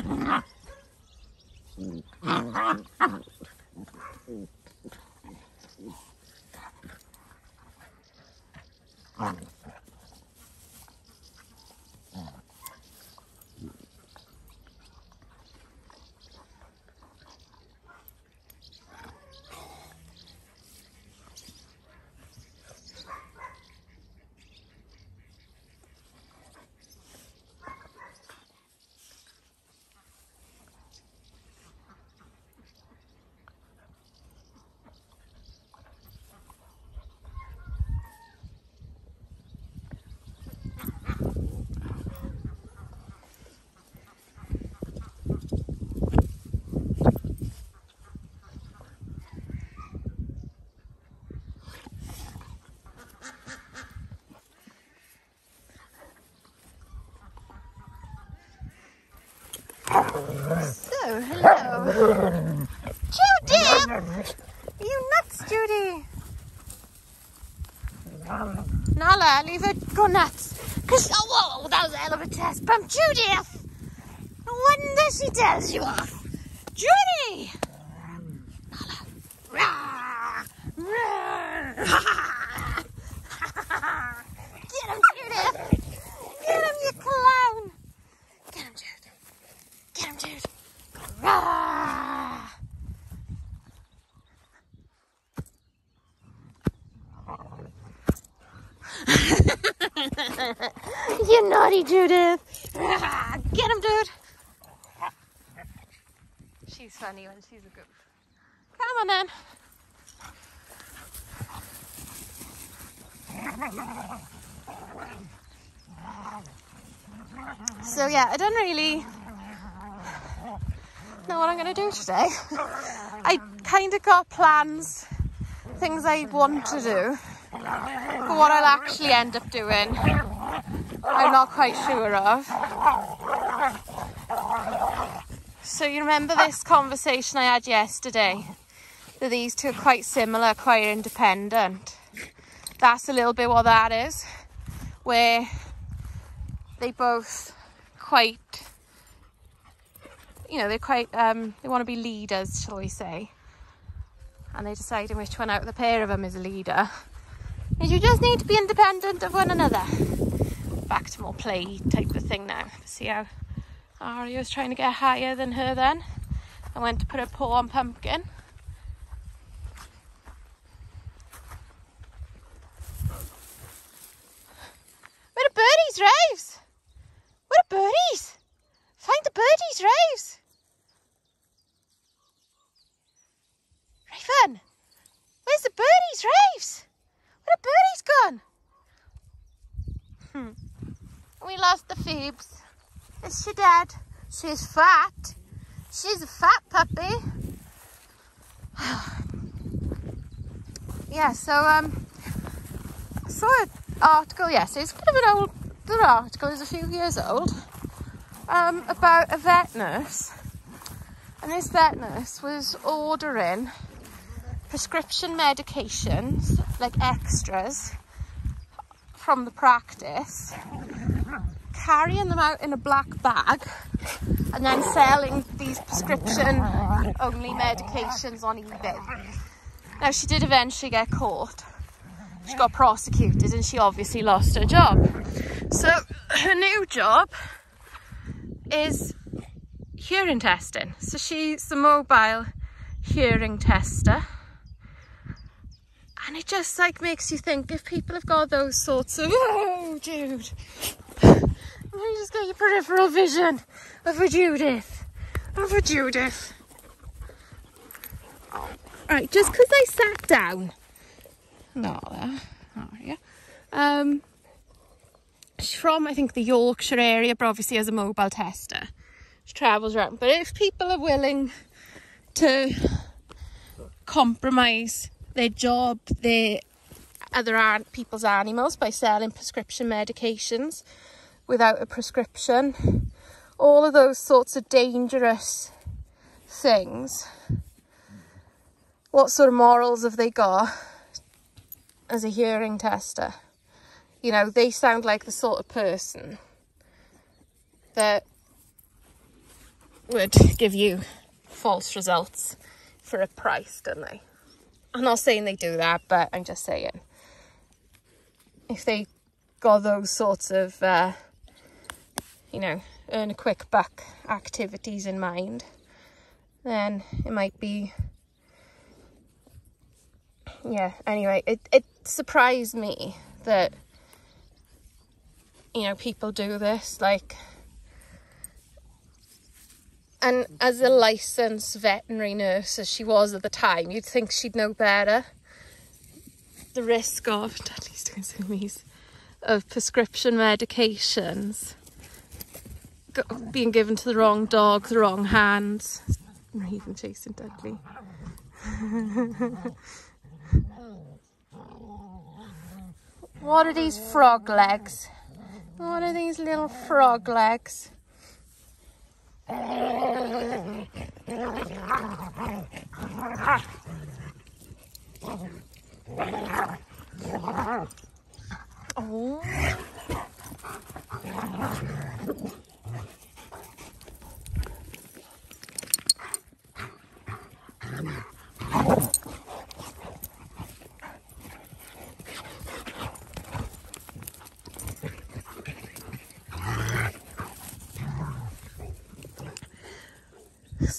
ha So, hello. Judy! You nuts, Judy? Nala, leave her go nuts. Cause, oh, whoa, that was a hell of a test. But Judith! No wonder she tells you off. Judy! Nala. Get him, Judith! Get him, you clown! Get him, Jude. Get him, Jude. Rah! You naughty Judith. Get him, dude. She's funny when she's a goof. Come on then. So yeah, I don't really know what I'm going to do today. I kind of got plans, things I want to do, but what I'll actually end up doing, I'm not quite sure of. So you remember this conversation I had yesterday? That these two are quite similar, quite independent. That's a little bit what that is, where they both quite you know they're quite um they want to be leaders shall we say and they're deciding which one out of the pair of them is a leader and you just need to be independent of one another back to more play type of thing now. See how Aria's trying to get higher than her then? I went to put a paw on pumpkin. Where are birdies Raves where are birdies? Find the birdies Raves Raven where's the birdies Raves where are birdies gone. We lost the Phoebes. Is she dead? She's fat. She's a fat puppy. Yeah so um I saw an article yesterday it's kind of an old the article is a few years old um, about a vet nurse. And this vet nurse was ordering prescription medications like extras from the practice carrying them out in a black bag and then selling these prescription only medications on eBay. Now she did eventually get caught. She got prosecuted and she obviously lost her job. So her new job is hearing testing. So she's a mobile hearing tester. And it just like makes you think if people have got those sorts of, oh, Jude, you just get your peripheral vision of a Judith, of a Judith. Right, just because I sat down, not there, you? Um, she's from, I think, the Yorkshire area, but obviously as a mobile tester. She travels around. But if people are willing to compromise their job, their other people's animals by selling prescription medications without a prescription, all of those sorts of dangerous things, what sort of morals have they got as a hearing tester? You know, they sound like the sort of person that would give you false results for a price, don't they? I'm not saying they do that, but I'm just saying if they got those sorts of, uh, you know, earn a quick buck activities in mind, then it might be. Yeah, anyway, it, it surprised me that, you know, people do this. Like, and as a licensed veterinary nurse, as she was at the time, you'd think she'd know better. The risk of, Dudley's doing zoomies, of prescription medications being given to the wrong dog, the wrong hands. Raven chasing Dudley. what are these frog legs? What are these little frog legs? Oh.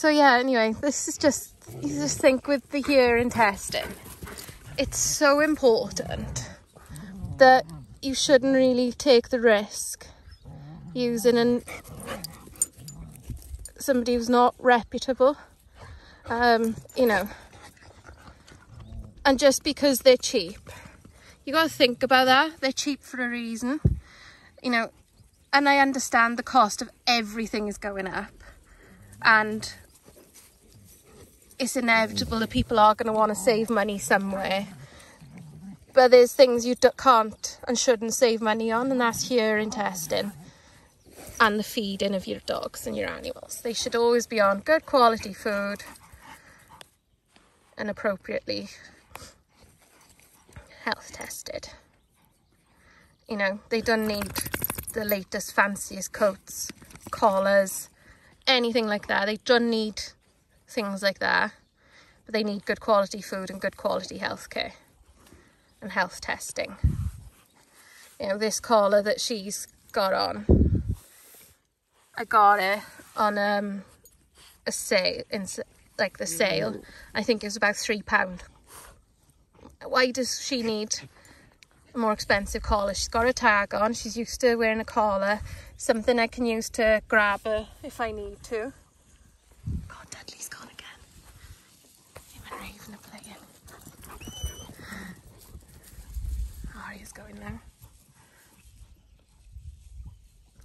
So yeah, anyway, this is just you just think with the urine testing, it's so important that you shouldn't really take the risk using an somebody who's not reputable. Um, you know, and just because they're cheap, you got to think about that. They're cheap for a reason, you know. And I understand the cost of everything is going up, and it's inevitable that people are going to want to save money somewhere. But there's things you can't and shouldn't save money on, and that's your testing and the feeding of your dogs and your animals. They should always be on good quality food and appropriately health tested. You know, they don't need the latest fanciest coats, collars, anything like that. They don't need things like that. But they need good quality food and good quality healthcare and health testing. You know, this collar that she's got on, I got it on um, a sale, in, like the sale. I think it was about three pound. Why does she need a more expensive collar? She's got a tag on. She's used to wearing a collar. Something I can use to grab her if I need to. God, Dudley's gone again. Him and Raven are playing. Aria's going now.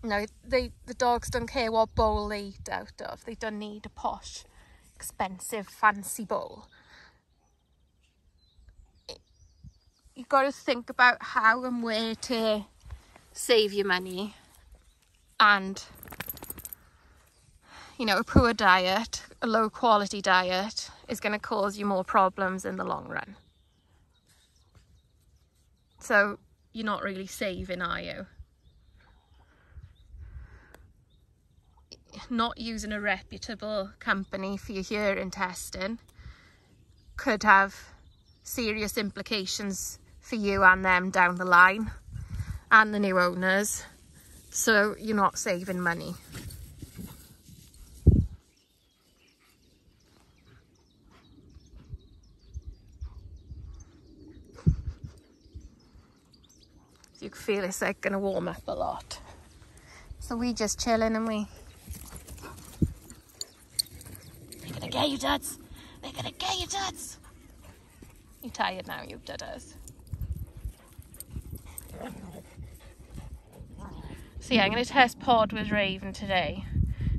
No, they the dogs don't care what bowl they eat out of. They don't need a posh, expensive, fancy bowl. You've got to think about how and where to save your money and you know a poor diet a low quality diet is going to cause you more problems in the long run. So you're not really saving are you? Not using a reputable company for your urine testing could have serious implications for you and them down the line and the new owners so you're not saving money you can feel it's like gonna warm up a lot so we just chilling and we They're going to get you, duds. They're gonna get you, duds. You tired now, you dudders. So yeah, I'm gonna test Pod with Raven today.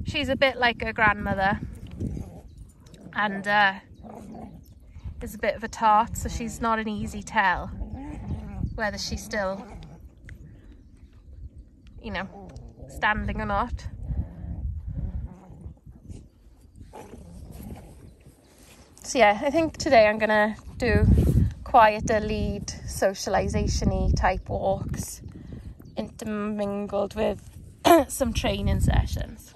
She's a bit like her grandmother and uh, is a bit of a tart, so she's not an easy tell whether she's still, you know, standing or not. So yeah, I think today I'm gonna do quieter lead socialization-y type walks intermingled with some training sessions.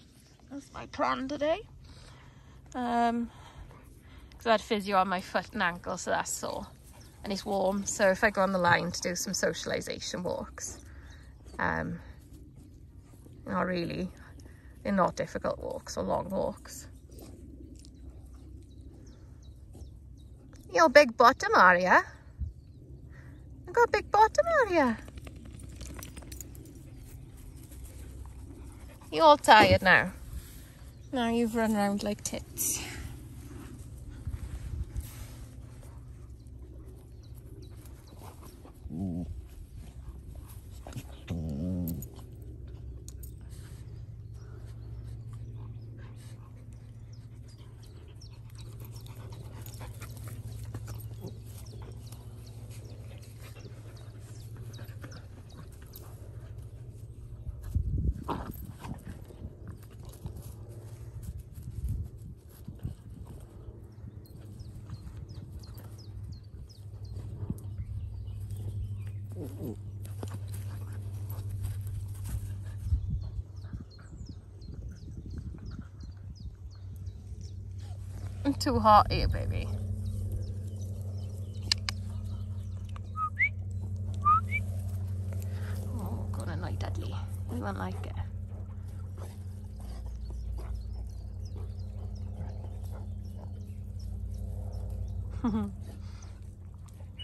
That's my plan today. Um, because I had physio on my foot and ankle, so that's sore. And it's warm, so if I go on the line to do some socialisation walks, um, not really, they're not difficult walks or long walks. Your big bottom, you? You got a big bottom, are you? All tired now? Now you've run around like tits. I'm too hot here, baby. Oh, gonna annoy Dudley. We won't like it.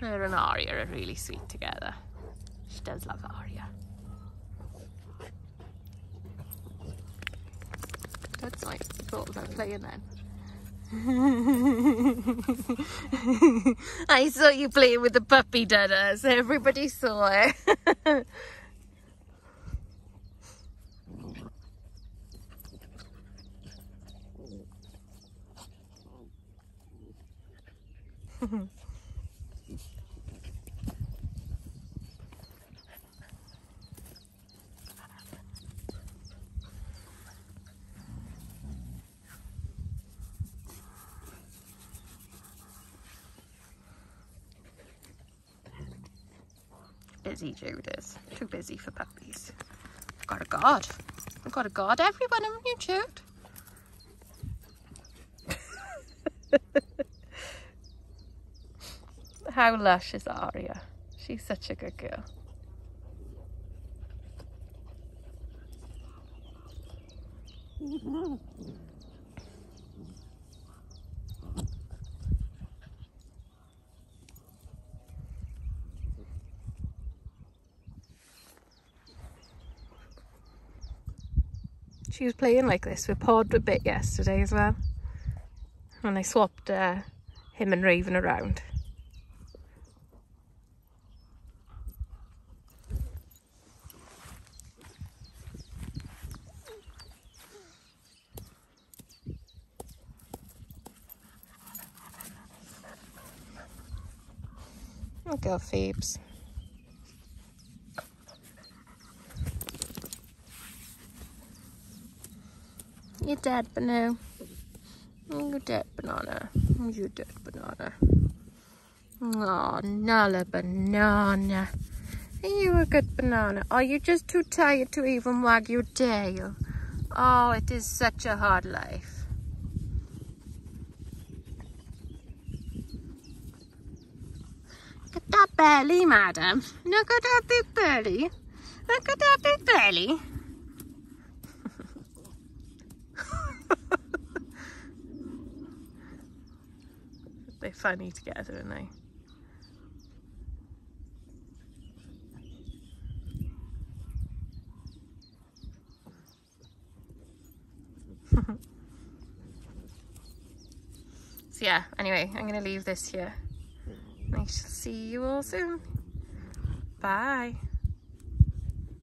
Her and Aria are really sweet together. She does love Aria. That's my thoughts I'm playing then. I saw you playing with the puppy dudders. Everybody saw it. busy Jude is. Too busy for puppies. I've got a guard. I've got a guard everyone, haven't you, Jude? How lush is Aria? She's such a good girl. She was playing like this with Pod a bit yesterday as well. And I swapped uh, him and Raven around. go, Phoebes. You're dead, Banu. You're dead, Banana. You're dead, Banana. Oh, Nala Banana. You a good banana? Are you just too tired to even wag your tail? Oh, it is such a hard life. Look at that belly, madam. Look at that big belly. Look at that big belly. They're funny together, aren't they? so yeah, anyway, I'm going to leave this here. I shall see you all soon. Bye.